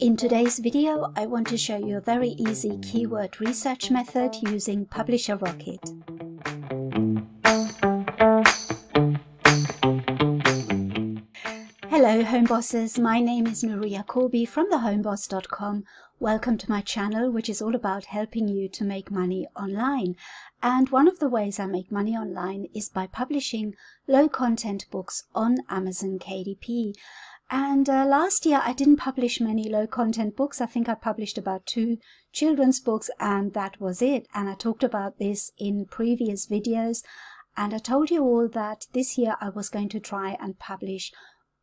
In today's video, I want to show you a very easy keyword research method using Publisher Rocket. Hello home bosses, my name is Maria Corby from thehomeboss.com. Welcome to my channel which is all about helping you to make money online. And one of the ways I make money online is by publishing low content books on Amazon KDP. And uh, last year I didn't publish many low content books. I think I published about two children's books and that was it. And I talked about this in previous videos. And I told you all that this year I was going to try and publish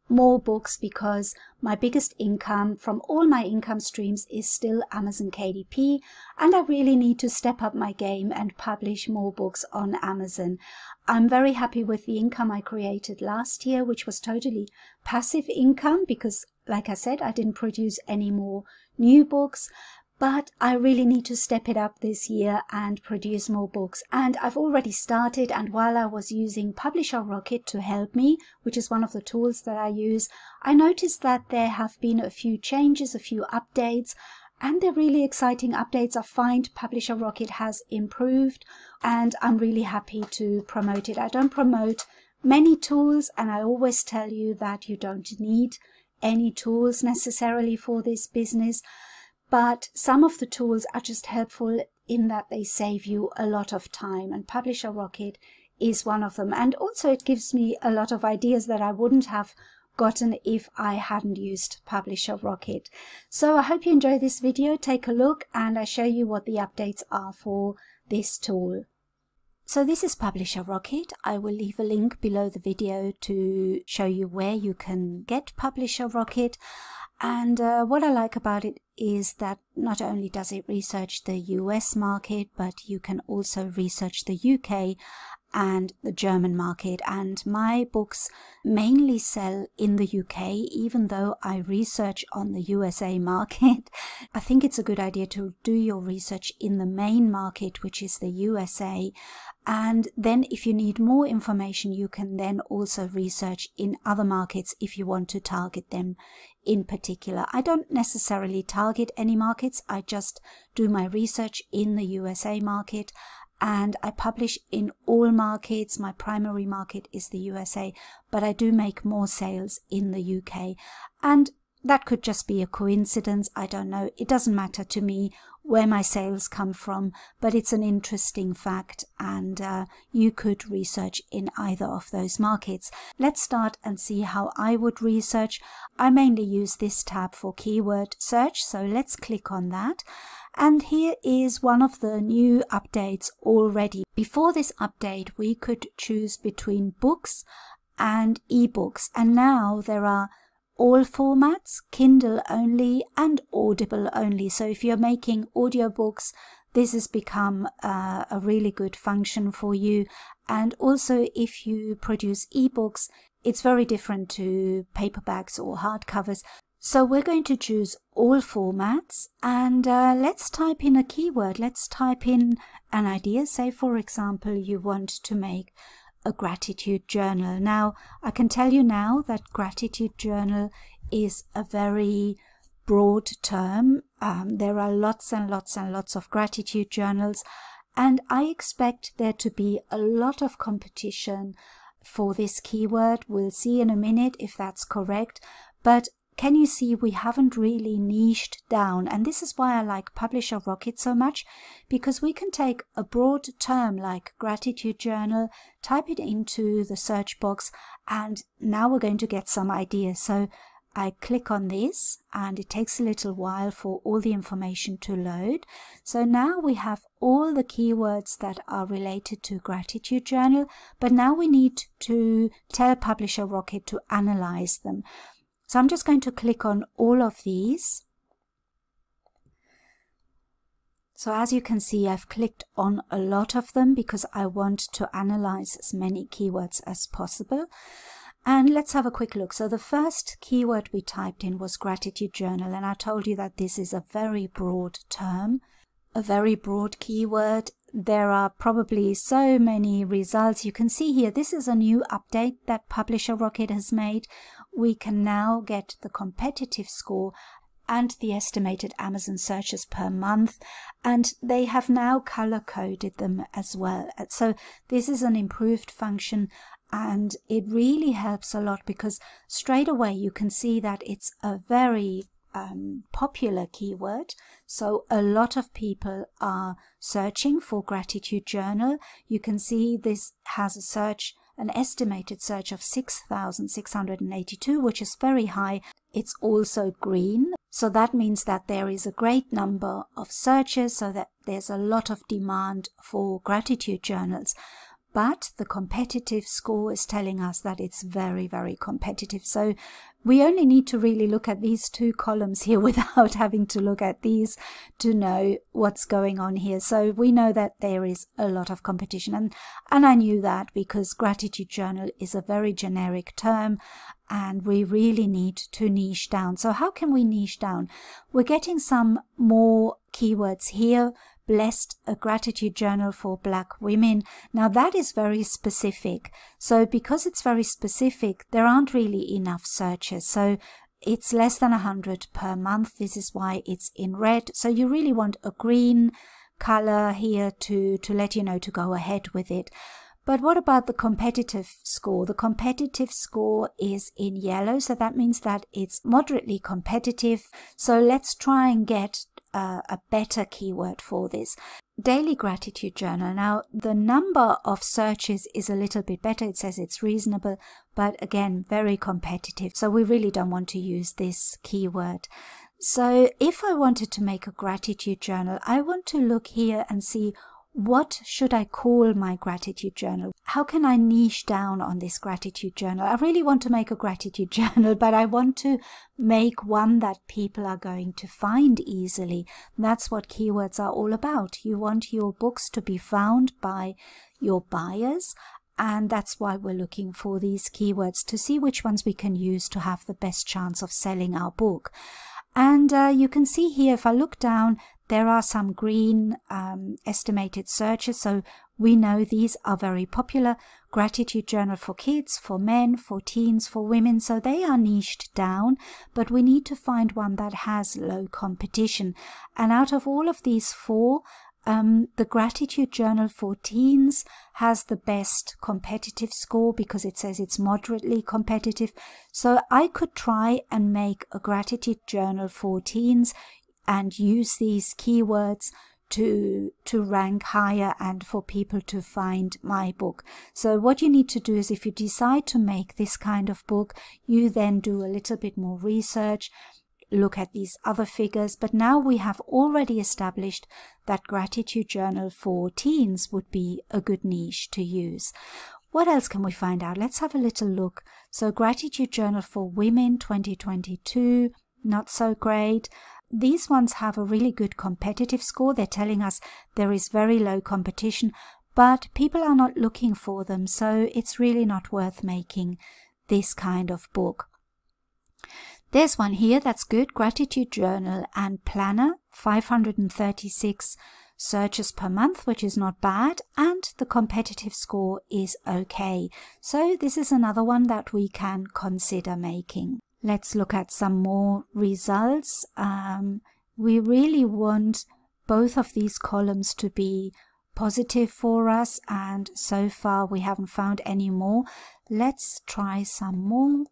more books because my biggest income from all my income streams is still Amazon KDP and I really need to step up my game and publish more books on Amazon. I'm very happy with the income I created last year which was totally passive income because like I said I didn't produce any more new books but I really need to step it up this year and produce more books. And I've already started and while I was using Publisher Rocket to help me, which is one of the tools that I use, I noticed that there have been a few changes, a few updates, and they're really exciting updates. I find Publisher Rocket has improved and I'm really happy to promote it. I don't promote many tools and I always tell you that you don't need any tools necessarily for this business but some of the tools are just helpful in that they save you a lot of time and Publisher Rocket is one of them and also it gives me a lot of ideas that I wouldn't have gotten if I hadn't used Publisher Rocket. So I hope you enjoy this video, take a look and I show you what the updates are for this tool. So this is Publisher Rocket. I will leave a link below the video to show you where you can get Publisher Rocket. And uh, what I like about it is that not only does it research the US market, but you can also research the UK and the German market. And my books mainly sell in the UK, even though I research on the USA market. I think it's a good idea to do your research in the main market, which is the USA. And then if you need more information, you can then also research in other markets if you want to target them in particular. I don't necessarily target any markets. I just do my research in the USA market and I publish in all markets. My primary market is the USA, but I do make more sales in the UK. And that could just be a coincidence. I don't know. It doesn't matter to me where my sales come from, but it's an interesting fact and uh, you could research in either of those markets. Let's start and see how I would research. I mainly use this tab for keyword search, so let's click on that. And here is one of the new updates already. Before this update, we could choose between books and ebooks, and now there are all formats, Kindle only and Audible only. So if you're making audiobooks, this has become uh, a really good function for you. And also if you produce ebooks, it's very different to paperbacks or hardcovers. So we're going to choose all formats and uh, let's type in a keyword. Let's type in an idea. Say, for example, you want to make a gratitude journal. Now, I can tell you now that gratitude journal is a very broad term. Um, there are lots and lots and lots of gratitude journals, and I expect there to be a lot of competition for this keyword. We'll see in a minute if that's correct, but can you see we haven't really niched down? And this is why I like Publisher Rocket so much, because we can take a broad term like gratitude journal, type it into the search box, and now we're going to get some ideas. So I click on this and it takes a little while for all the information to load. So now we have all the keywords that are related to Gratitude Journal, but now we need to tell Publisher Rocket to analyze them. So I'm just going to click on all of these. So as you can see, I've clicked on a lot of them because I want to analyze as many keywords as possible. And let's have a quick look. So the first keyword we typed in was gratitude journal. And I told you that this is a very broad term, a very broad keyword. There are probably so many results. You can see here, this is a new update that Publisher Rocket has made we can now get the competitive score and the estimated Amazon searches per month. And they have now color coded them as well. So this is an improved function and it really helps a lot because straight away you can see that it's a very um, popular keyword. So a lot of people are searching for gratitude journal. You can see this has a search, an estimated search of 6,682, which is very high. It's also green. So that means that there is a great number of searches, so that there's a lot of demand for gratitude journals but the competitive score is telling us that it's very, very competitive. So we only need to really look at these two columns here without having to look at these to know what's going on here. So we know that there is a lot of competition and, and I knew that because gratitude journal is a very generic term and we really need to niche down. So how can we niche down? We're getting some more keywords here blessed a gratitude journal for black women. Now that is very specific. So because it's very specific, there aren't really enough searches. So it's less than 100 per month. This is why it's in red. So you really want a green color here to, to let you know to go ahead with it. But what about the competitive score? The competitive score is in yellow, so that means that it's moderately competitive. So let's try and get uh, a better keyword for this. Daily Gratitude Journal. Now, the number of searches is a little bit better. It says it's reasonable, but again, very competitive. So we really don't want to use this keyword. So if I wanted to make a gratitude journal, I want to look here and see what should I call my gratitude journal? How can I niche down on this gratitude journal? I really want to make a gratitude journal, but I want to make one that people are going to find easily. That's what keywords are all about. You want your books to be found by your buyers. And that's why we're looking for these keywords to see which ones we can use to have the best chance of selling our book. And uh, you can see here, if I look down, there are some green um, estimated searches, so we know these are very popular. Gratitude Journal for kids, for men, for teens, for women, so they are niched down, but we need to find one that has low competition. And out of all of these four, um, the Gratitude Journal for Teens has the best competitive score because it says it's moderately competitive. So I could try and make a Gratitude Journal for Teens and use these keywords to to rank higher and for people to find my book. So what you need to do is if you decide to make this kind of book, you then do a little bit more research, look at these other figures, but now we have already established that gratitude journal for teens would be a good niche to use. What else can we find out? Let's have a little look. So gratitude journal for women 2022, not so great. These ones have a really good competitive score. They're telling us there is very low competition, but people are not looking for them, so it's really not worth making this kind of book. There's one here that's good, Gratitude Journal and Planner, 536 searches per month, which is not bad, and the competitive score is okay. So this is another one that we can consider making. Let's look at some more results. Um, we really want both of these columns to be positive for us and so far we haven't found any more. Let's try some more.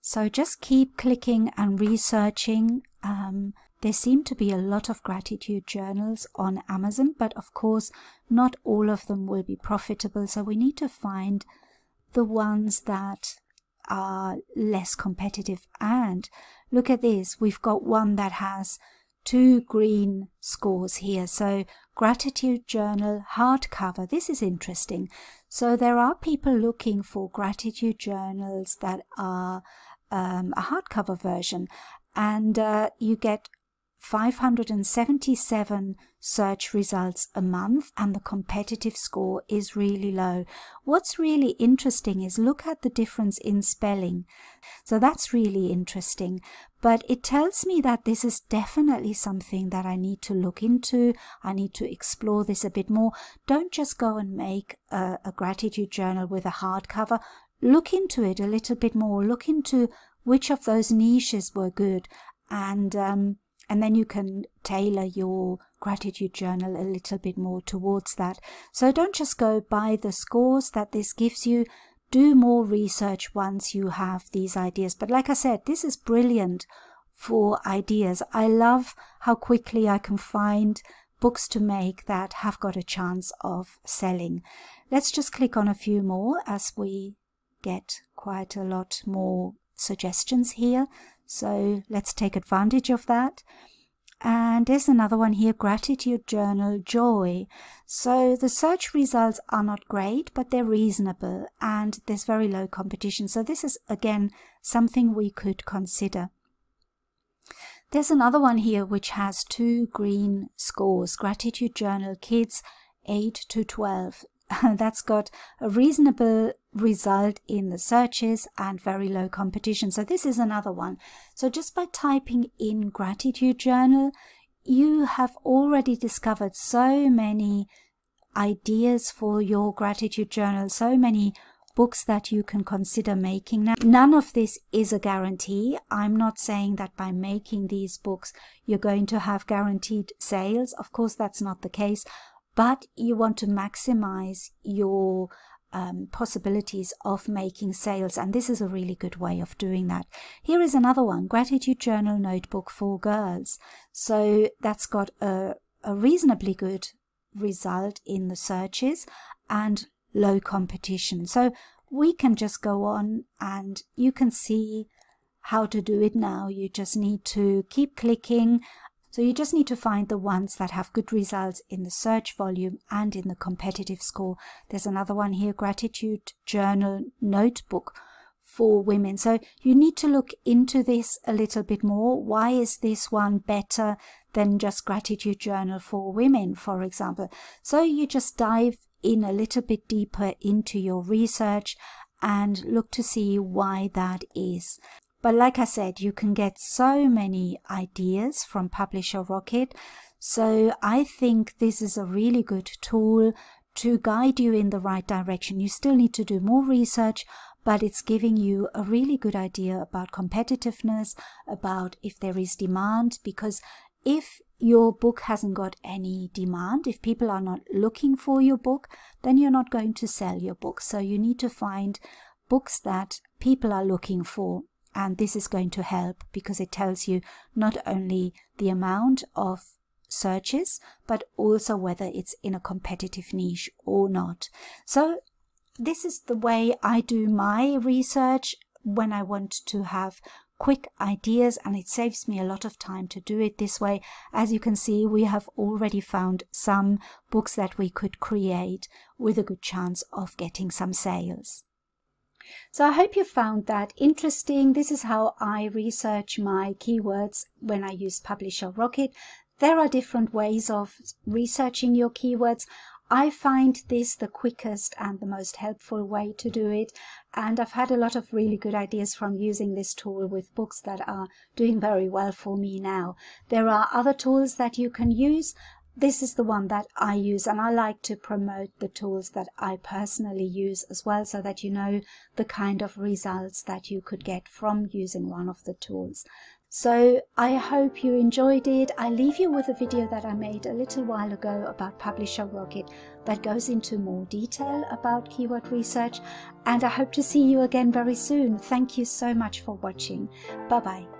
So just keep clicking and researching. Um, there seem to be a lot of gratitude journals on Amazon, but of course not all of them will be profitable. So we need to find the ones that are less competitive. And look at this, we've got one that has two green scores here. So gratitude journal hardcover. This is interesting. So there are people looking for gratitude journals that are um, a hardcover version and uh, you get 577 search results a month and the competitive score is really low. What's really interesting is look at the difference in spelling. So that's really interesting. But it tells me that this is definitely something that I need to look into. I need to explore this a bit more. Don't just go and make a, a gratitude journal with a hardcover. Look into it a little bit more. Look into which of those niches were good and um, and then you can tailor your gratitude journal a little bit more towards that. So don't just go by the scores that this gives you. Do more research once you have these ideas. But like I said, this is brilliant for ideas. I love how quickly I can find books to make that have got a chance of selling. Let's just click on a few more as we get quite a lot more suggestions here. So let's take advantage of that. And there's another one here, Gratitude Journal Joy. So the search results are not great, but they're reasonable and there's very low competition. So this is again something we could consider. There's another one here which has two green scores, Gratitude Journal Kids 8 to 12. That's got a reasonable result in the searches and very low competition. So this is another one. So just by typing in gratitude journal, you have already discovered so many ideas for your gratitude journal, so many books that you can consider making. Now, none of this is a guarantee. I'm not saying that by making these books, you're going to have guaranteed sales. Of course, that's not the case, but you want to maximize your um, possibilities of making sales and this is a really good way of doing that. Here is another one, Gratitude Journal Notebook for Girls. So that's got a, a reasonably good result in the searches and low competition. So we can just go on and you can see how to do it now. You just need to keep clicking so you just need to find the ones that have good results in the search volume and in the competitive score. There's another one here, Gratitude Journal Notebook for women. So you need to look into this a little bit more. Why is this one better than just Gratitude Journal for Women, for example? So you just dive in a little bit deeper into your research and look to see why that is. But like I said, you can get so many ideas from Publisher Rocket. So I think this is a really good tool to guide you in the right direction. You still need to do more research, but it's giving you a really good idea about competitiveness, about if there is demand, because if your book hasn't got any demand, if people are not looking for your book, then you're not going to sell your book. So you need to find books that people are looking for and this is going to help because it tells you not only the amount of searches but also whether it's in a competitive niche or not so this is the way I do my research when I want to have quick ideas and it saves me a lot of time to do it this way. As you can see, we have already found some books that we could create with a good chance of getting some sales. So I hope you found that interesting. This is how I research my keywords when I use Publisher Rocket. There are different ways of researching your keywords. I find this the quickest and the most helpful way to do it. And I've had a lot of really good ideas from using this tool with books that are doing very well for me now. There are other tools that you can use this is the one that I use and I like to promote the tools that I personally use as well so that you know the kind of results that you could get from using one of the tools. So I hope you enjoyed it. I leave you with a video that I made a little while ago about Publisher Rocket that goes into more detail about keyword research and I hope to see you again very soon. Thank you so much for watching. Bye bye.